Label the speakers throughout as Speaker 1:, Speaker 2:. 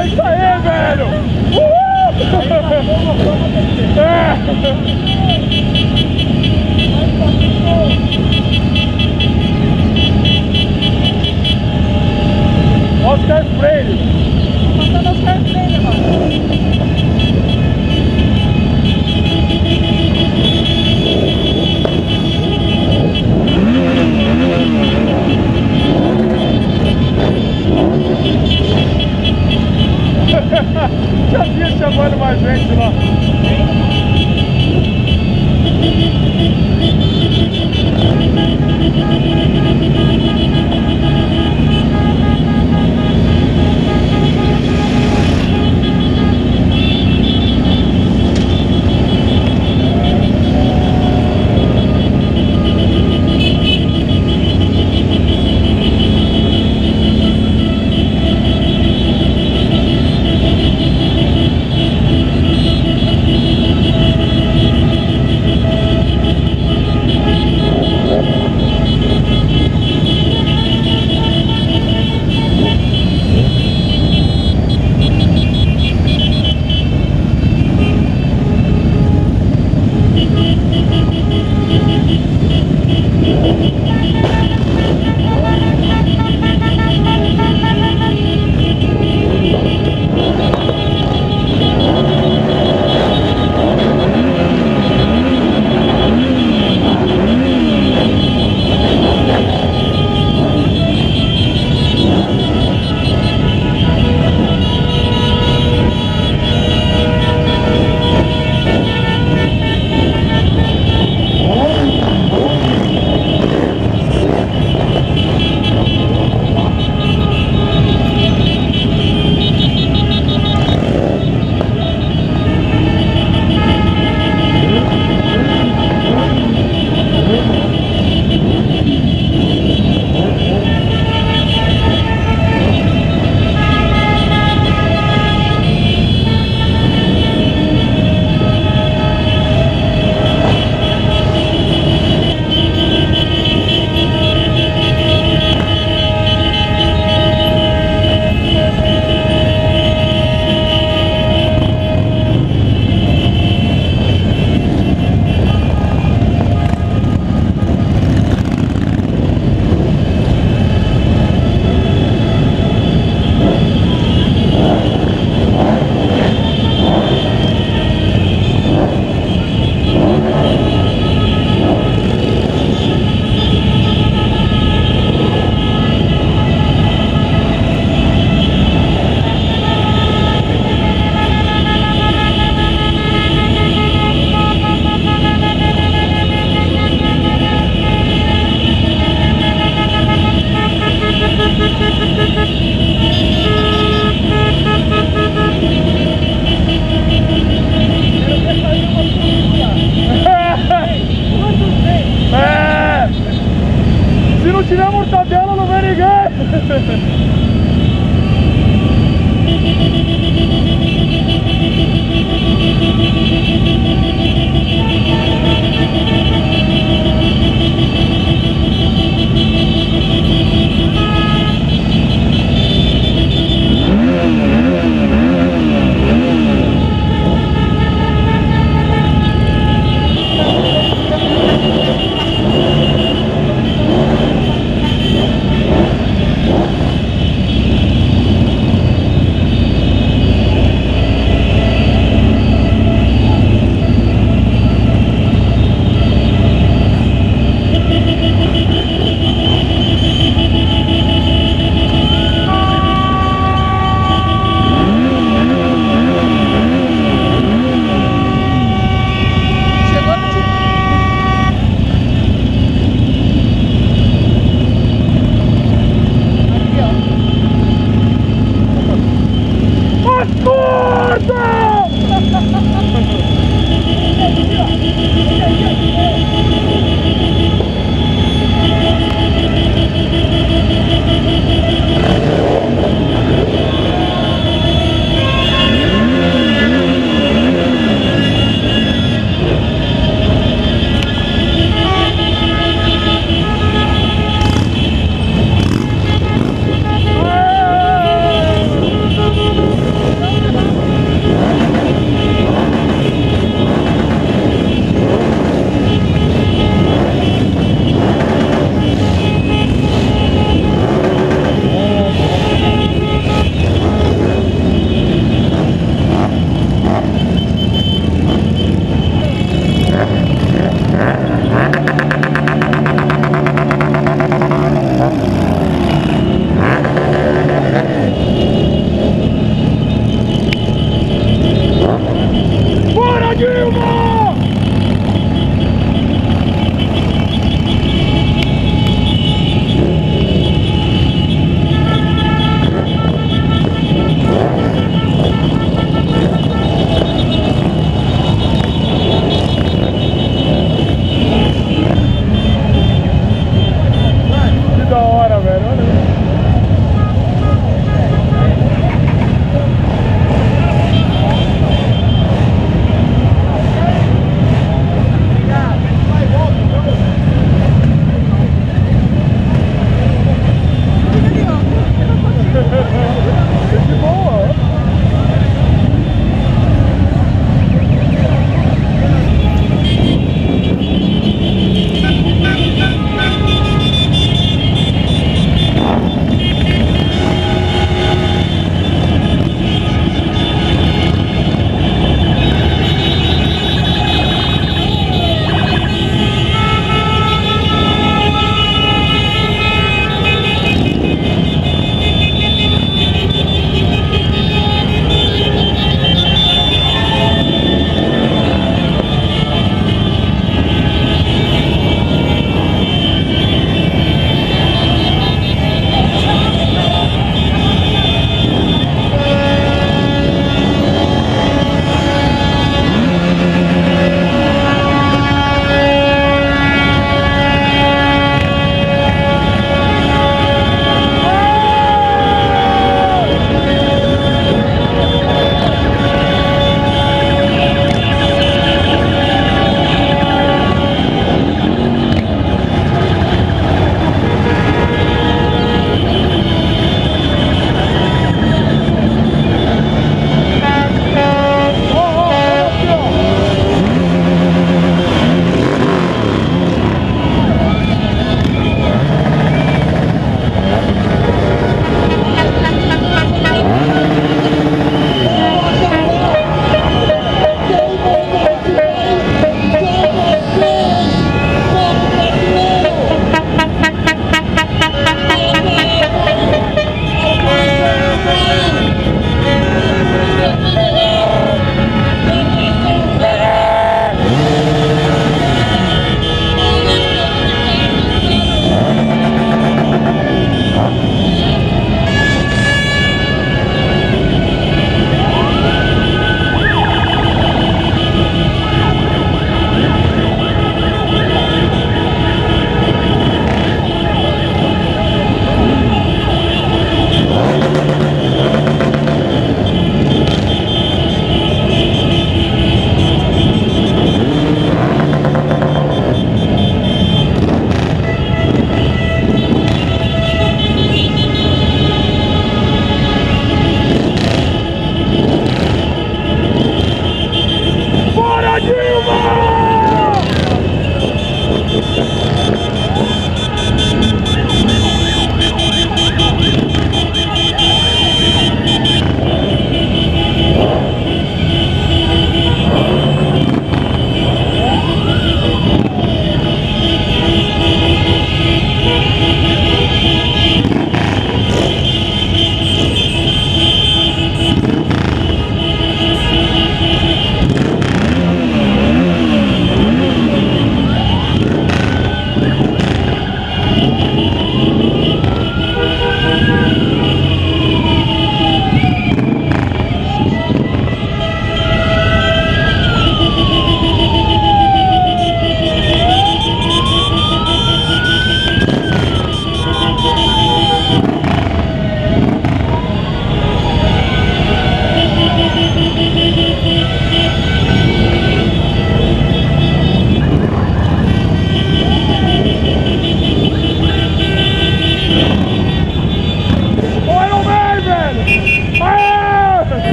Speaker 1: é isso aí, velho! Uhul! Oscar Freire!
Speaker 2: Oscar Freire,
Speaker 1: levando mais gente lá.
Speaker 2: Thank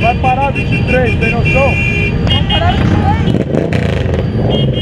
Speaker 1: Vai parar 23, tem noção?
Speaker 2: Vamos parar de três.